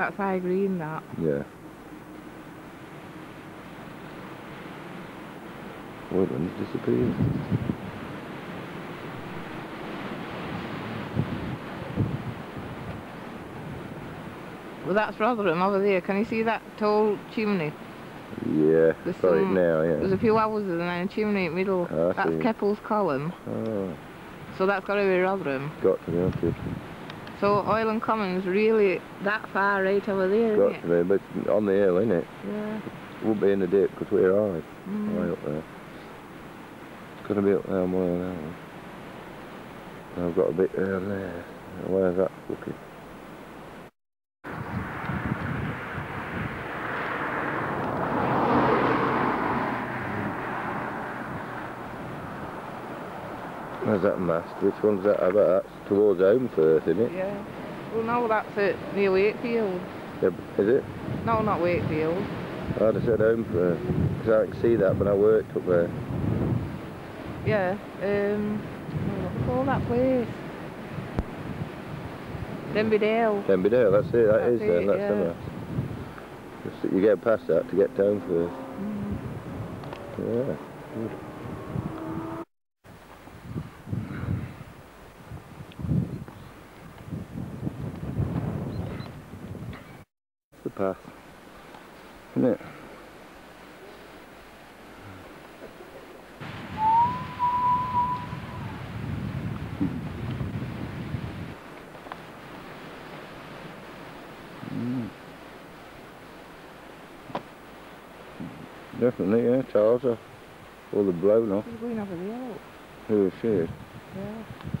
That's high green, that. Yeah. Woodland's disappeared. Well, that's Rotherham over there. Can you see that tall chimney? Yeah, There's got it some- now, There's a few houses and then a chimney in the middle. Ah, I that's. Keppel's Column. Oh, So that's got to be Rotherham. got to be? So oil Hoyland Common's really that far right over there, Got isn't to it? be, but on the hill, isn't it? Yeah. Won't be in the dip because we're high, Mm. way up there. It's going to be up there more than that one. I've got a bit down there. Where's that looking? Where's that mast? Which one's that? I bet that's towards Holmfirth, isn't it? Yeah. Well, no, that's it near Wakefield. Yeah, is it? No, not Wakefield. I'd have said Holmfirth. Because I can see that when I worked up there. Yeah. Um. What's called that place? Denby Dale. Denbydale, that's it, that That's is then, that's yeah. the mast. Just, you get past that to get down first. Mm. Yeah, good. Path, isn't it? Mm. Definitely, yeah, tires are all the blown off. He's going over there. look. Who is she? Yeah.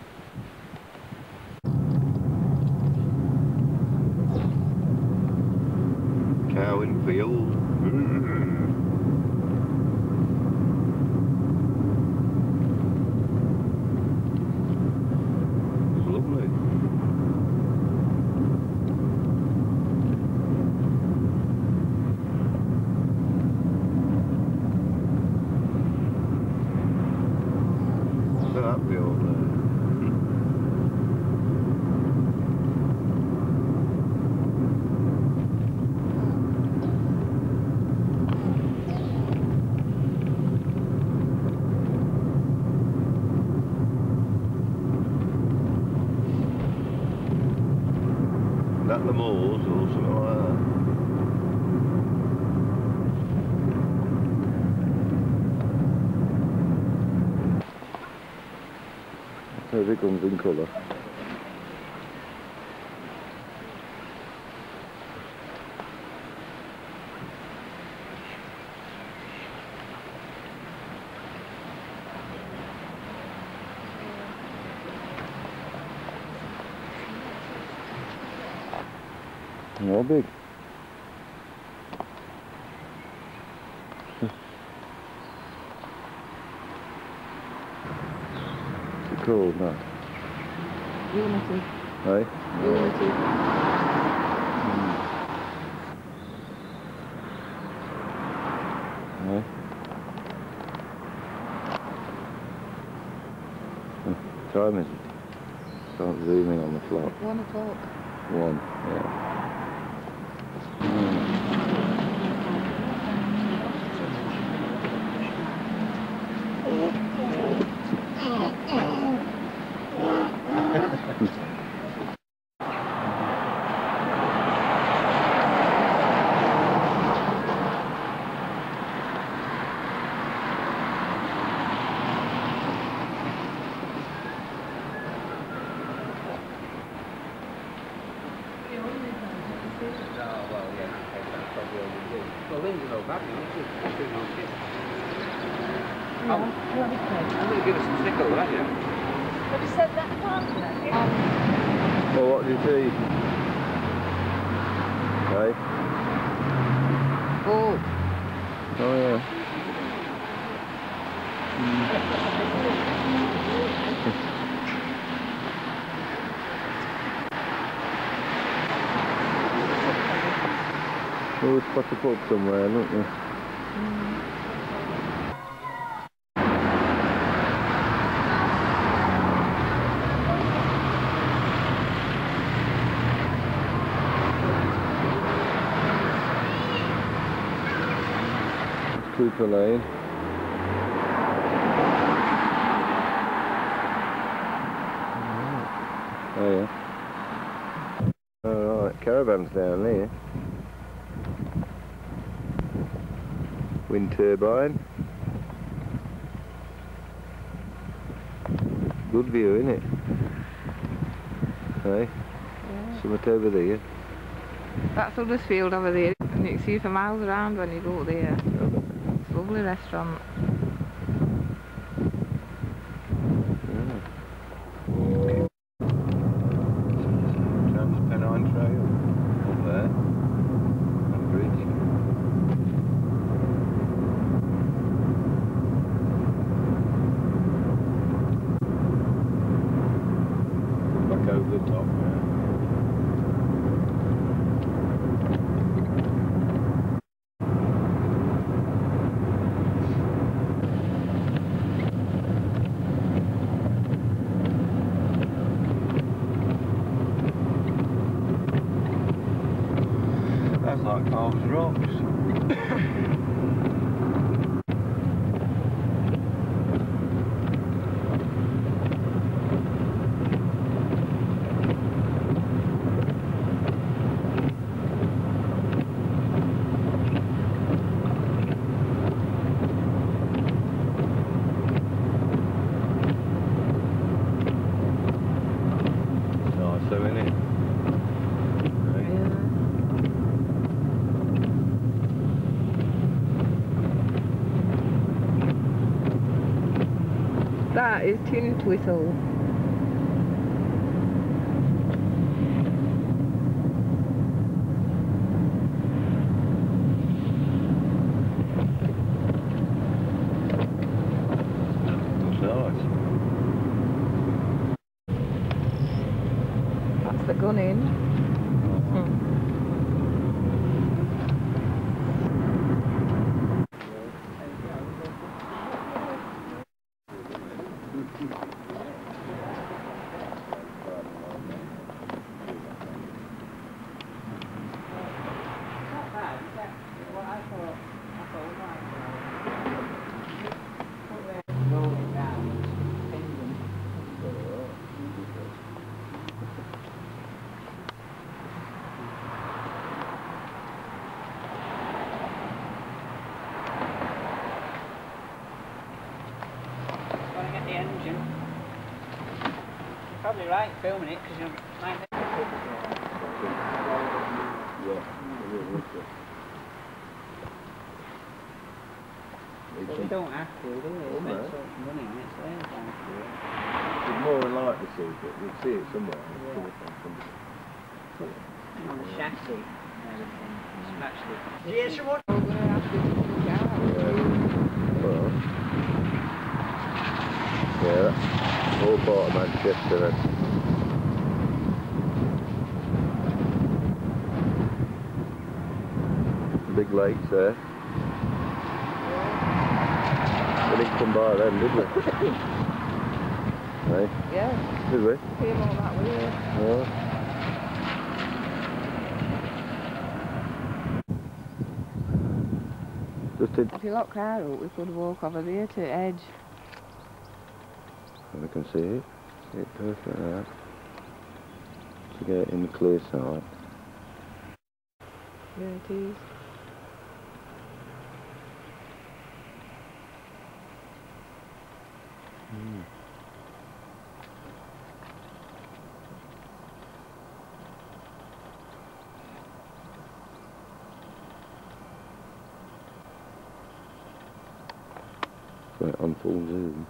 Field. Lovely. Look at that view up there. The moors or something like that. There it comes in colour. More big. It called now? Unity. Hey? Unity. Hmm. Hey? Time is it? Start zooming on the clock. One o'clock. One, yeah. Well, Linda knows that, you know, she's she's doing her shit. Yeah. What Hmm. Oh, is it? I'm going to give her some stick over that, yeah. Have you said that partner? Um, um, well, what do you see? put the boat somewhere, don't you? Cooper Lane. Oh yeah. Alright, caravan's down there. Wind turbine. Good view, isn't it? Hey, Yeah. somewhat over there. That's Huddersfield over there. And you can see for miles around when you go there. It's a lovely restaurant. Transpennine Trail up there. And bridge. Over the top there. That's like Carl's Rocks. Nice though, isn't it? Right. Yeah. That is Tintwistle. Nice. That's the gun in. Going to get the engine. Probably right filming it because you're like But we don't have to, do we? It's meant to running, it's there. It's more than likely to see it, you'll see it somewhere. Yeah. On the chassis and everything. Smashed it. Yes, you want? We're going to have to look out. Well, yeah, that's all part of Manchester then. Big lakes there. We didn't come by them, did we? hey, Yeah, did we? came all that way. Yeah. Just in, If you lock car out, we could walk over there to Edge. we can see it. See it perfect there. To get in the clear side. There it is. Right on full zoom.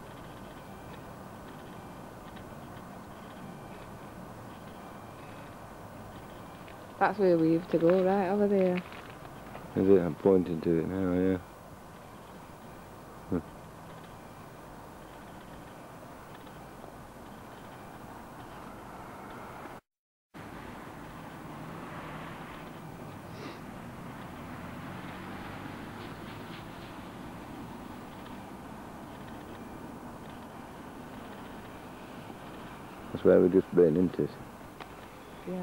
That's where we have to go, right over there. Is it? I'm pointing to it now, yeah. That's where we just been, isn't it? Yeah.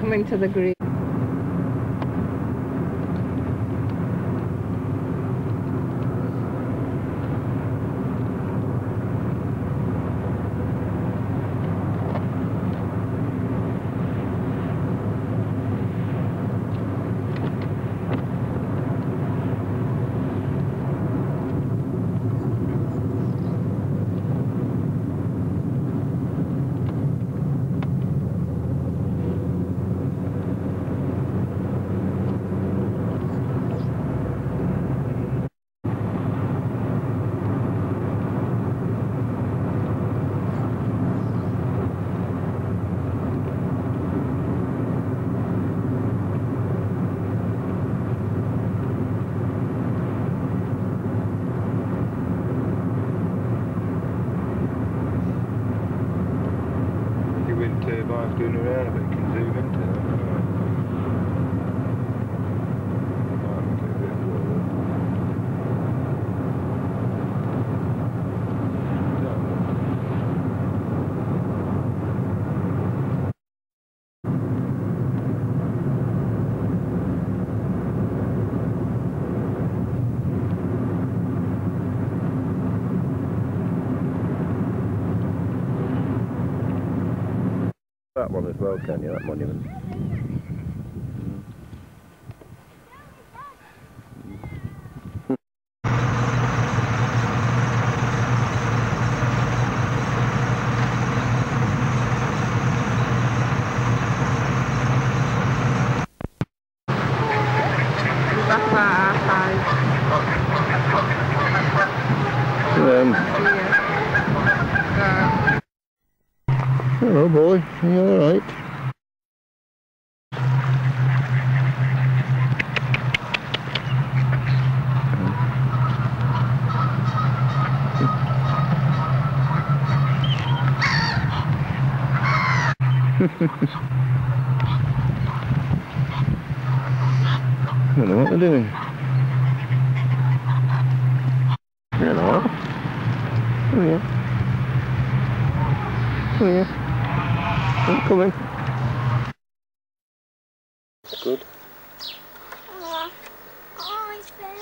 Coming to the grave. That one as well, can you? That monument. That's about our size Um, here. hello boy, are you alright? I don't know what they're doing. Hello. Oh yeah. Oh yeah. I'm coming. Good. Oh, oh, it's fair.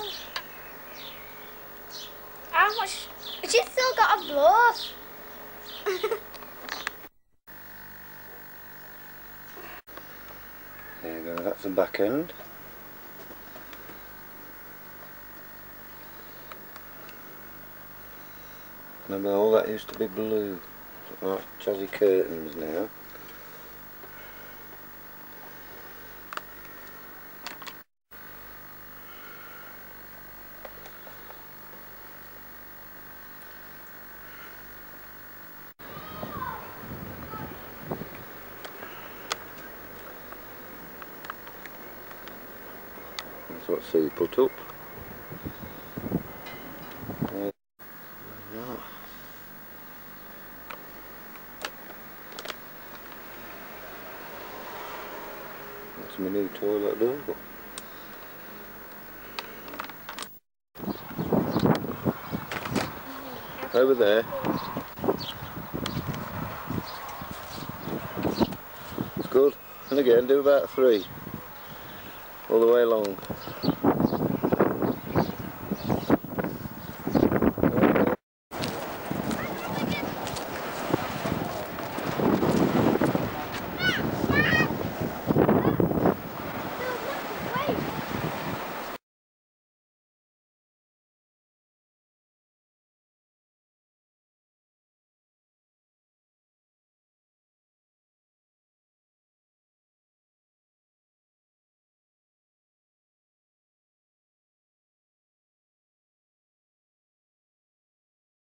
How much? You still got a blow. There you go, that's the back end. Remember all that used to be blue. Like jazzy curtains now. That's what Sue put up. That's my new toilet door. Over there. It's good. And again, do about three. All the way along.